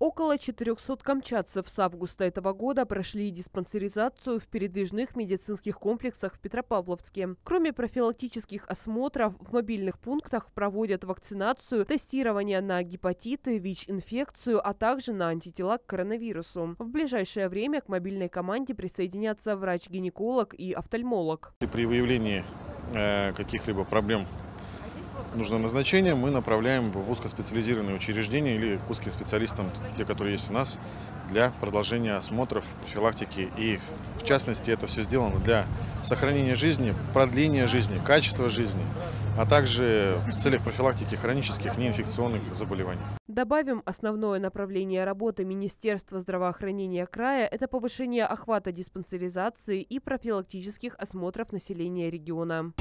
Около 400 камчатцев с августа этого года прошли диспансеризацию в передвижных медицинских комплексах в Петропавловске. Кроме профилактических осмотров, в мобильных пунктах проводят вакцинацию, тестирование на гепатиты, ВИЧ-инфекцию, а также на антитела к коронавирусу. В ближайшее время к мобильной команде присоединятся врач-гинеколог и офтальмолог. При выявлении э, каких-либо проблем нужного назначения мы направляем в узкоспециализированные учреждения или к узким специалистам, те, которые есть у нас, для продолжения осмотров, профилактики. И в частности это все сделано для сохранения жизни, продления жизни, качества жизни, а также в целях профилактики хронических неинфекционных заболеваний. Добавим, основное направление работы Министерства здравоохранения края – это повышение охвата диспансеризации и профилактических осмотров населения региона.